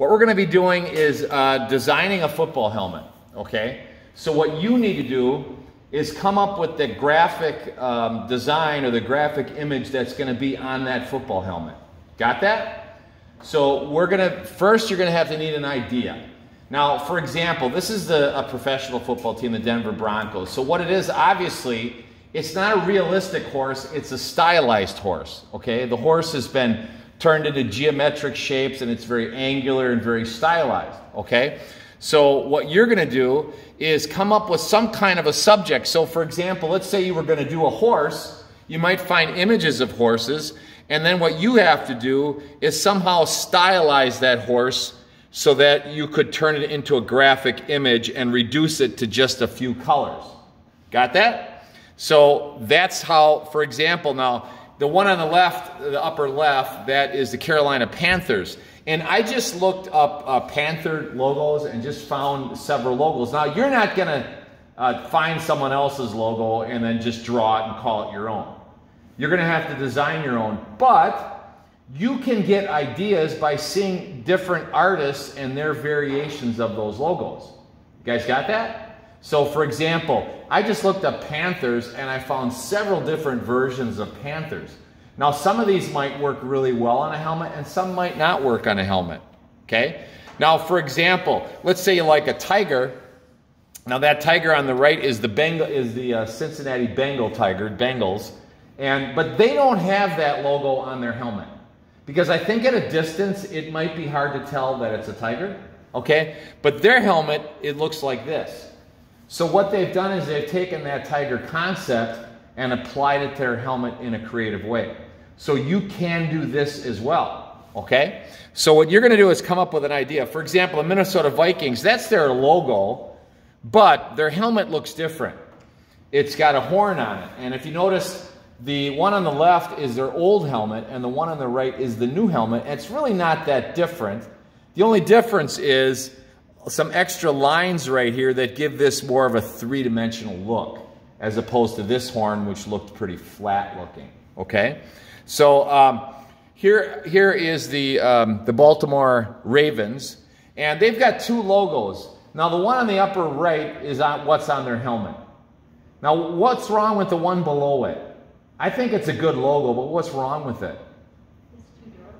What we're going to be doing is uh, designing a football helmet, okay? So what you need to do is come up with the graphic um, design or the graphic image that's going to be on that football helmet. Got that? So we're going to, first you're going to have to need an idea. Now, for example, this is the, a professional football team, the Denver Broncos. So what it is, obviously, it's not a realistic horse, it's a stylized horse, okay? The horse has been turned into geometric shapes and it's very angular and very stylized, okay? So what you're going to do is come up with some kind of a subject. So for example, let's say you were going to do a horse, you might find images of horses, and then what you have to do is somehow stylize that horse so that you could turn it into a graphic image and reduce it to just a few colors. Got that? So that's how, for example, now the one on the left, the upper left, that is the Carolina Panthers. And I just looked up uh, Panther logos and just found several logos. Now, you're not going to uh, find someone else's logo and then just draw it and call it your own. You're going to have to design your own. But you can get ideas by seeing different artists and their variations of those logos. You guys got that? So for example, I just looked up Panthers and I found several different versions of Panthers. Now some of these might work really well on a helmet and some might not work on a helmet, okay? Now for example, let's say you like a tiger. Now that tiger on the right is the Bengal, is the uh, Cincinnati Bengal tiger, Bengals. And, but they don't have that logo on their helmet. Because I think at a distance, it might be hard to tell that it's a tiger, okay? But their helmet, it looks like this. So what they've done is they've taken that tiger concept and applied it to their helmet in a creative way. So you can do this as well, okay? So what you're going to do is come up with an idea. For example, the Minnesota Vikings, that's their logo, but their helmet looks different. It's got a horn on it. And if you notice, the one on the left is their old helmet, and the one on the right is the new helmet. And it's really not that different. The only difference is some extra lines right here that give this more of a three-dimensional look as opposed to this horn, which looked pretty flat looking, okay? So um, here, here is the, um, the Baltimore Ravens, and they've got two logos. Now, the one on the upper right is on what's on their helmet. Now, what's wrong with the one below it? I think it's a good logo, but what's wrong with it? It's too dark.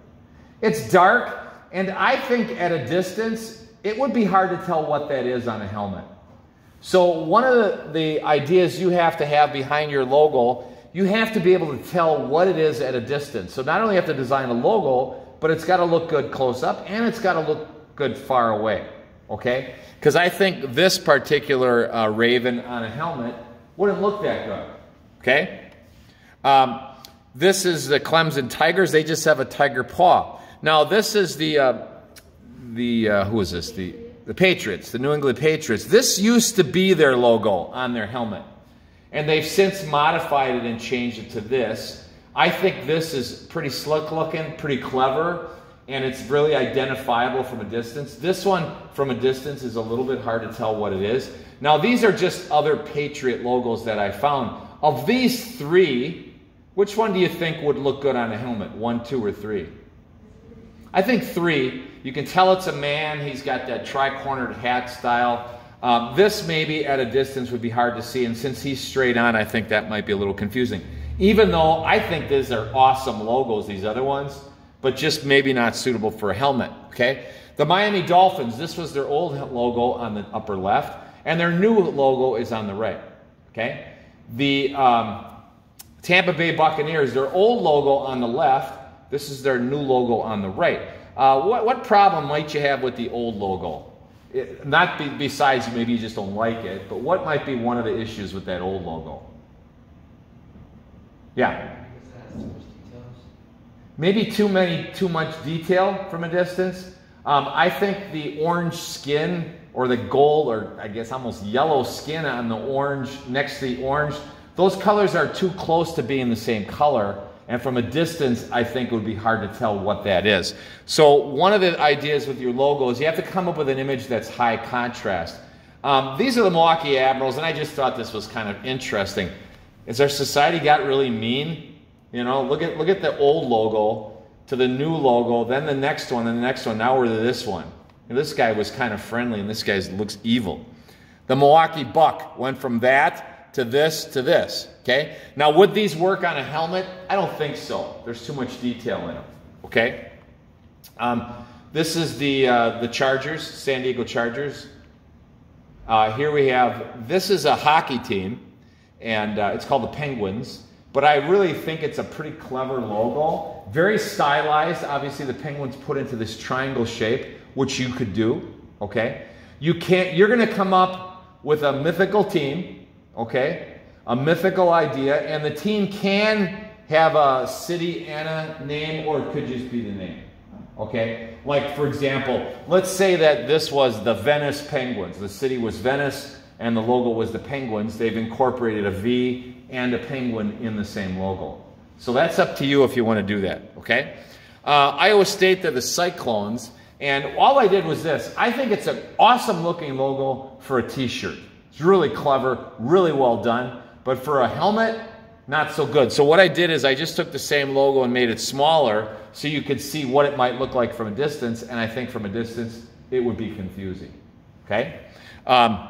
It's dark, and I think at a distance, it would be hard to tell what that is on a helmet. So one of the, the ideas you have to have behind your logo, you have to be able to tell what it is at a distance. So not only have to design a logo, but it's got to look good close up and it's got to look good far away. Okay? Because I think this particular uh, Raven on a helmet wouldn't look that good. Okay? Um, this is the Clemson Tigers. They just have a tiger paw. Now, this is the uh, the uh, who is this? The the Patriots, the New England Patriots. This used to be their logo on their helmet, and they've since modified it and changed it to this. I think this is pretty slick looking, pretty clever, and it's really identifiable from a distance. This one from a distance is a little bit hard to tell what it is. Now these are just other Patriot logos that I found. Of these three, which one do you think would look good on a helmet? One, two, or three? I think three. You can tell it's a man. He's got that tri-cornered hat style. Um, this maybe at a distance would be hard to see, and since he's straight on, I think that might be a little confusing. Even though I think these are awesome logos, these other ones, but just maybe not suitable for a helmet, okay? The Miami Dolphins, this was their old logo on the upper left, and their new logo is on the right, okay? The um, Tampa Bay Buccaneers, their old logo on the left, this is their new logo on the right. Uh, what, what problem might you have with the old logo? It, not be, besides maybe you just don't like it, but what might be one of the issues with that old logo? Yeah. Maybe too many, too much detail from a distance. Um, I think the orange skin or the gold or I guess almost yellow skin on the orange next to the orange, those colors are too close to being the same color. And from a distance, I think it would be hard to tell what that is. So one of the ideas with your logo is you have to come up with an image that's high contrast. Um, these are the Milwaukee Admirals, and I just thought this was kind of interesting. Is our society got really mean? You know, look at look at the old logo to the new logo, then the next one, then the next one. Now we're to this one. And this guy was kind of friendly, and this guy looks evil. The Milwaukee Buck went from that to this to this. Okay? Now, would these work on a helmet? I don't think so. There's too much detail in them. Okay? Um, this is the, uh, the Chargers, San Diego Chargers. Uh, here we have, this is a hockey team, and uh, it's called the Penguins. But I really think it's a pretty clever logo. Very stylized. Obviously, the Penguins put into this triangle shape, which you could do. Okay? You can't, you're going to come up with a mythical team, okay? A mythical idea, and the team can have a city and a name, or it could just be the name. Okay? Like, for example, let's say that this was the Venice Penguins. The city was Venice and the logo was the Penguins. They've incorporated a V and a penguin in the same logo. So that's up to you if you want to do that. Okay? Uh, Iowa State, they're the Cyclones. And all I did was this. I think it's an awesome looking logo for a t-shirt. It's really clever, really well done. But for a helmet, not so good. So what I did is I just took the same logo and made it smaller so you could see what it might look like from a distance. And I think from a distance, it would be confusing. Okay? Um,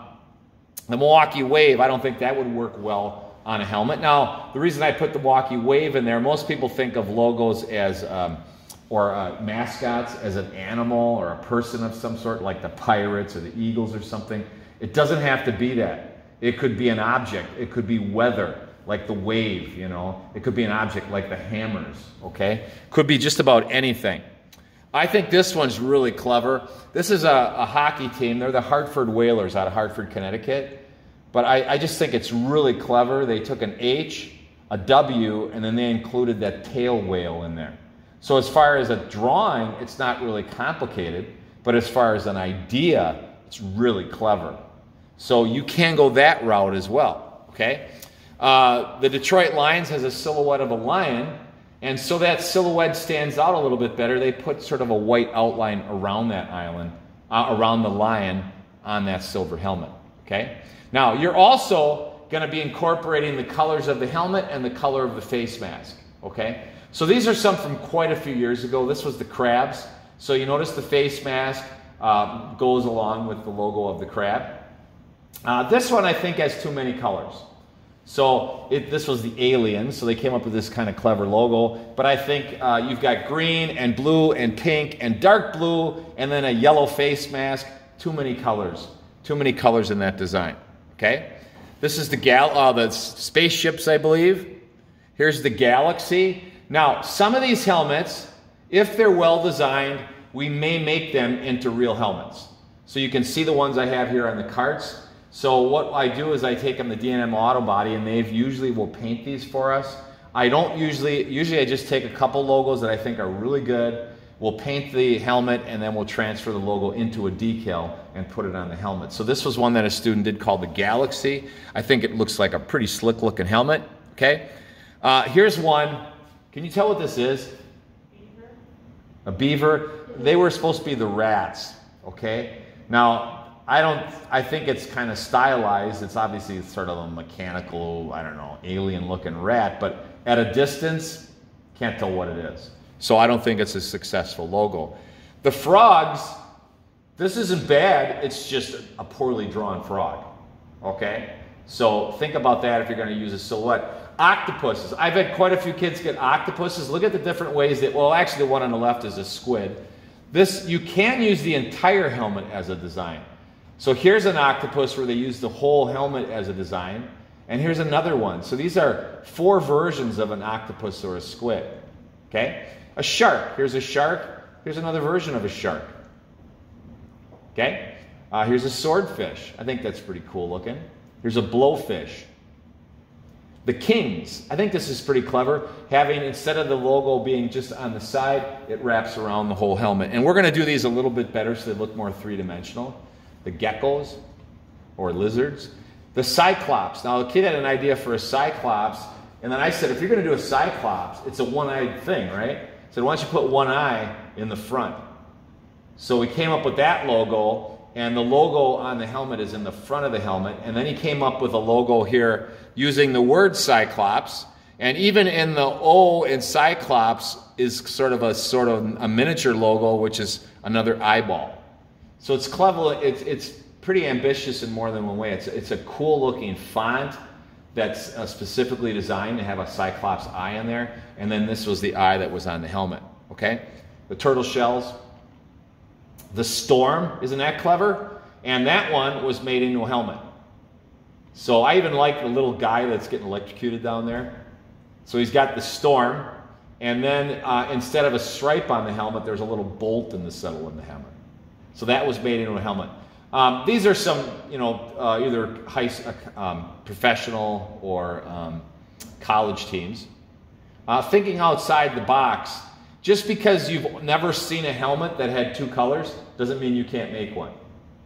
the Milwaukee Wave, I don't think that would work well on a helmet. Now, the reason I put the Milwaukee Wave in there, most people think of logos as, um, or uh, mascots as an animal or a person of some sort, like the Pirates or the Eagles or something. It doesn't have to be that. It could be an object. It could be weather like the wave, you know. It could be an object like the hammers, okay? Could be just about anything. I think this one's really clever. This is a, a hockey team. They're the Hartford Whalers out of Hartford, Connecticut. But I, I just think it's really clever. They took an H, a W, and then they included that tail whale in there. So as far as a drawing, it's not really complicated. But as far as an idea, it's really clever. So you can go that route as well, okay? Uh, the Detroit Lions has a silhouette of a lion, and so that silhouette stands out a little bit better. They put sort of a white outline around that island, uh, around the lion on that silver helmet. Okay? Now, you're also going to be incorporating the colors of the helmet and the color of the face mask. Okay? So these are some from quite a few years ago. This was the crabs. So you notice the face mask uh, goes along with the logo of the crab. Uh, this one I think has too many colors. So it, this was the alien, so they came up with this kind of clever logo. But I think uh, you've got green and blue and pink and dark blue and then a yellow face mask. Too many colors. Too many colors in that design. Okay? This is the gal uh, the spaceships, I believe. Here's the galaxy. Now, some of these helmets, if they're well designed, we may make them into real helmets. So you can see the ones I have here on the carts. So what I do is I take them to D&M Auto Body and they usually will paint these for us. I don't usually, usually I just take a couple logos that I think are really good. We'll paint the helmet and then we'll transfer the logo into a decal and put it on the helmet. So this was one that a student did called the Galaxy. I think it looks like a pretty slick looking helmet, okay? Uh, here's one. Can you tell what this is? Beaver. A beaver. They were supposed to be the rats, okay? Now, I don't. I think it's kind of stylized. It's obviously sort of a mechanical, I don't know, alien-looking rat, but at a distance, can't tell what it is. So I don't think it's a successful logo. The frogs. This isn't bad. It's just a poorly drawn frog. Okay. So think about that if you're going to use a silhouette. Octopuses. I've had quite a few kids get octopuses. Look at the different ways that. Well, actually, the one on the left is a squid. This you can use the entire helmet as a design. So here's an octopus where they use the whole helmet as a design. And here's another one. So these are four versions of an octopus or a squid. Okay? A shark. Here's a shark. Here's another version of a shark. Okay? Uh, here's a swordfish. I think that's pretty cool looking. Here's a blowfish. The Kings. I think this is pretty clever. Having, instead of the logo being just on the side, it wraps around the whole helmet. And we're going to do these a little bit better so they look more three dimensional the geckos or lizards. The cyclops. Now, the kid had an idea for a cyclops, and then I said, if you're going to do a cyclops, it's a one eyed thing, right? I said, why don't you put one eye in the front? So we came up with that logo, and the logo on the helmet is in the front of the helmet. And then he came up with a logo here using the word cyclops, And even in the O in Cyclops is sort of a sort of a miniature logo, which is another eyeball. So it's clever. It's, it's pretty ambitious in more than one way. It's, it's a cool looking font that's uh, specifically designed to have a Cyclops eye in there. And then this was the eye that was on the helmet. Okay? The turtle shells. The storm, isn't that clever? And that one was made into a helmet. So I even like the little guy that's getting electrocuted down there. So he's got the storm, and then uh, instead of a stripe on the helmet, there's a little bolt in the settle in the helmet. So that was made into a helmet. Um, these are some, you know, uh, either high, uh, um, professional or um, college teams. Uh, thinking outside the box, just because you've never seen a helmet that had two colors doesn't mean you can't make one.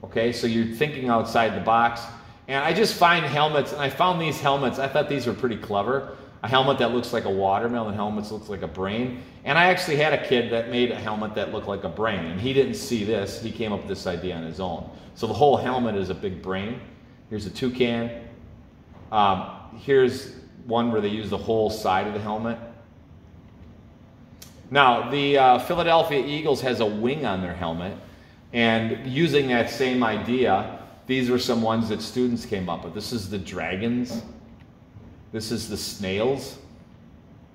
Okay, so you're thinking outside the box. And I just find helmets, and I found these helmets, I thought these were pretty clever. A helmet that looks like a watermelon, helmet looks like a brain. And I actually had a kid that made a helmet that looked like a brain, and he didn't see this. He came up with this idea on his own. So the whole helmet is a big brain. Here's a toucan. Um, here's one where they use the whole side of the helmet. Now, the uh, Philadelphia Eagles has a wing on their helmet, and using that same idea, these were some ones that students came up with. This is the dragons. This is the snails.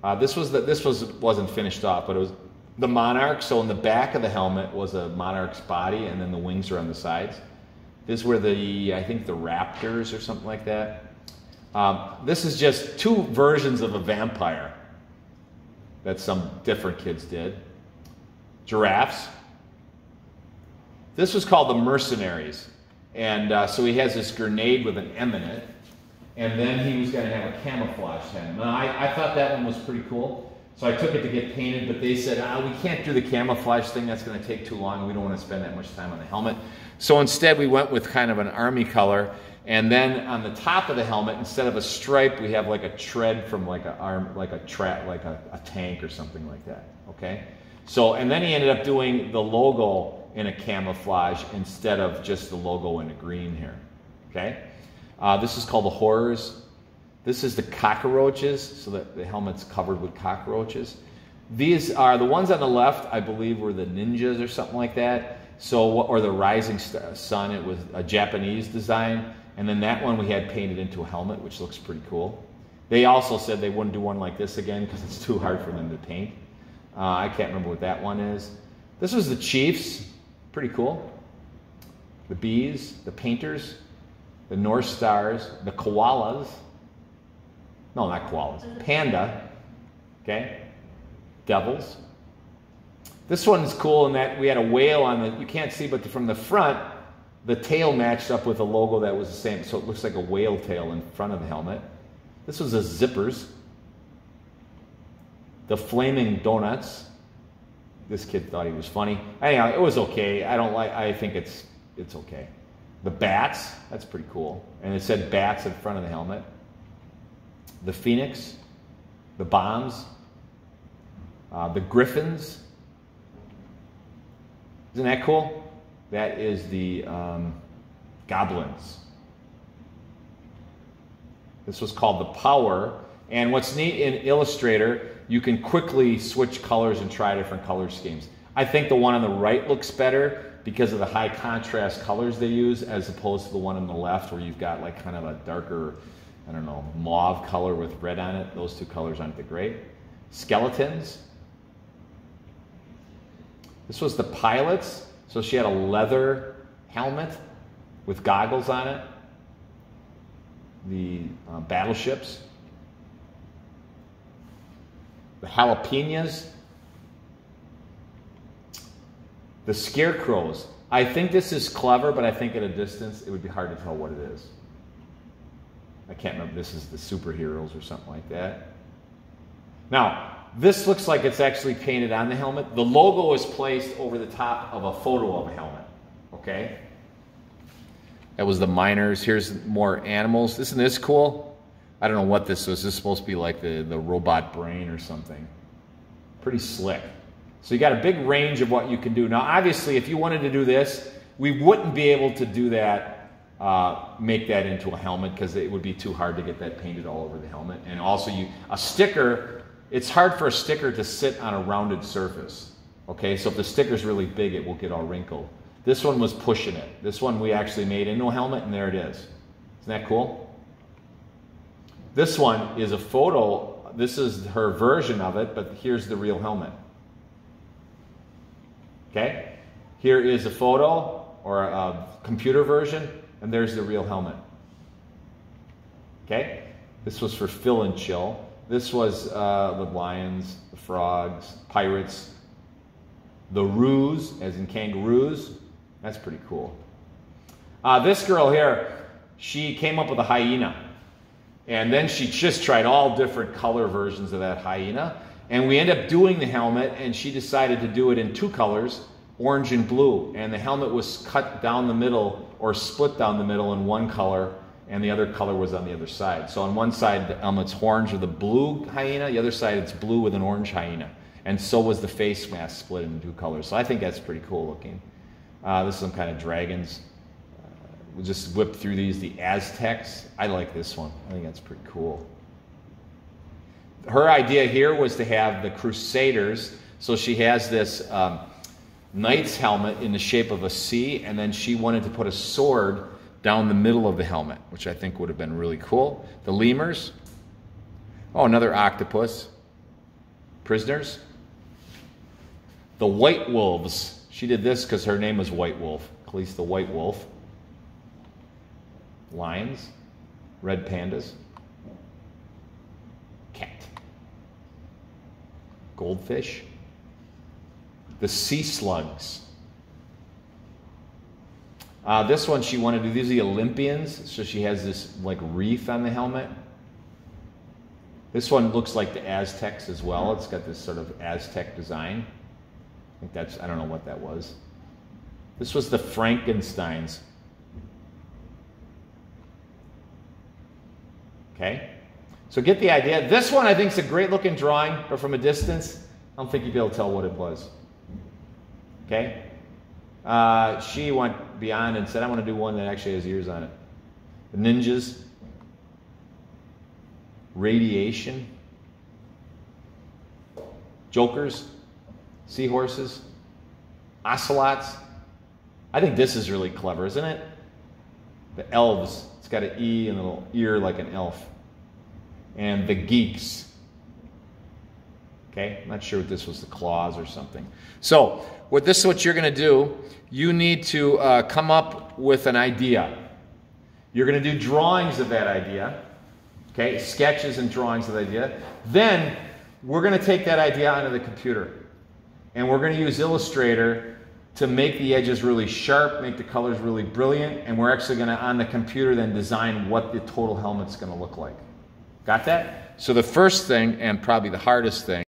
Uh, this was the, this was wasn't finished off, but it was the monarch. So in the back of the helmet was a monarch's body, and then the wings are on the sides. This were the I think the raptors or something like that. Um, this is just two versions of a vampire that some different kids did. Giraffes. This was called the mercenaries. And uh, so he has this grenade with an M in it. And then he was going to have a camouflage head. Now, I, I thought that one was pretty cool. So I took it to get painted, but they said, ah, we can't do the camouflage thing. That's going to take too long. We don't want to spend that much time on the helmet. So instead, we went with kind of an army color. And then on the top of the helmet, instead of a stripe, we have like a tread from like a arm, like a trap, like a, a tank or something like that. Okay. So, and then he ended up doing the logo in a camouflage instead of just the logo in a green here. Okay? Uh, this is called the horrors. This is the cockroaches, so that the helmet's covered with cockroaches. These are the ones on the left, I believe, were the ninjas or something like that. So, or the rising sun, it was a Japanese design. And then that one we had painted into a helmet, which looks pretty cool. They also said they wouldn't do one like this again because it's too hard for them to paint. Uh, I can't remember what that one is. This was the Chiefs. Pretty cool. The bees, the painters, the North Stars, the koalas. No, not koalas. Mm-hmm. Panda. Okay. Devils. This one's cool in that we had a whale on the, you can't see, but from the front, the tail matched up with a logo that was the same. So it looks like a whale tail in front of the helmet. This was the zippers. The flaming donuts this kid thought he was funny. Anyhow, it was okay. I don't like. I think it's it's okay. The bats, that's pretty cool. And it said bats in front of the helmet. The phoenix, the bombs, uh, the griffins. Isn't that cool? That is the um, goblins. This was called the power. And what's neat in Illustrator you can quickly switch colors and try different color schemes. I think the one on the right looks better because of the high contrast colors they use as opposed to the one on the left where you've got like kind of a darker, I don't know, mauve color with red on it. Those two colors aren't that great. Skeletons. This was the pilots. So she had a leather helmet with goggles on it. The uh, battleships the jalapenos, the scarecrows. I think this is clever, but I think at a distance it would be hard to tell what it is. I can't remember. This is the superheroes or something like that. Now, this looks like it's actually painted on the helmet. The logo is placed over the top of a photo of a helmet. Okay? That was the miners. Here's more animals. Isn't this cool? I don't know what this was. This is supposed to be like the, the robot brain or something. Pretty slick. So you got a big range of what you can do. Now, obviously, if you wanted to do this, we wouldn't be able to do that uh, make that into a helmet because it would be too hard to get that painted all over the helmet. And also, you a sticker. It's hard for a sticker to sit on a rounded surface. Okay, so if the sticker's really big, it will get all wrinkled. This one was pushing it. This one we actually made into a helmet, and there it is. Isn't that cool? This one is a photo. This is her version of it, but here's the real helmet. Okay? Here is a photo or a computer version, and there's the real helmet. Okay? This was for Phil and Chill. This was uh, the lions, the frogs, pirates, the roos, as in kangaroos. That's pretty cool. Uh, this girl here, she came up with a hyena. And then she just tried all different color versions of that hyena. And we end up doing the helmet, and she decided to do it in two colors orange and blue. And the helmet was cut down the middle or split down the middle in one color, and the other color was on the other side. So on one side, the helmet's orange with a blue hyena, the other side, it's blue with an orange hyena. And so was the face mask split into two colors. So I think that's pretty cool looking. Uh, this is some kind of dragons. We'll just whip through these. The Aztecs. I like this one. I think that's pretty cool. Her idea here was to have the Crusaders. So she has this um, knight's helmet in the shape of a C, and then she wanted to put a sword down the middle of the helmet, which I think would have been really cool. The lemurs. Oh, another octopus. Prisoners. The white wolves. She did this because her name was White Wolf. At least the White Wolf lions, red pandas, goldfish, the sea slugs. Uh, this one she wanted to. These are the Olympians, so she has this like wreath on the helmet. This one looks like the Aztecs as well. It's got this sort of Aztec design. I think that's, I don't know what that was. This was the Frankensteins. Okay? So get the idea. This one I think is a great looking drawing, but from a distance, I don't think you'd be able to tell what it was. Okay? Uh, she went beyond and said, I want to do one that actually has ears on it. The ninjas, radiation, jokers, seahorses, ocelots. I think this is really clever, isn't it? The elves. It's got an E and a little ear like an elf and the geeks. Okay, I'm not sure what this was, the claws or something. So, what this is what you're going to do. You need to uh, come up with an idea. You're going to do drawings of that idea. Okay, sketches and drawings of the idea. Then we're going to take that idea onto the computer, and we're going to use Illustrator to make the edges really sharp, make the colors really brilliant, and we're actually going to on the computer then design what the total helmet's going to look like. Got that? So the first thing, and probably the hardest thing,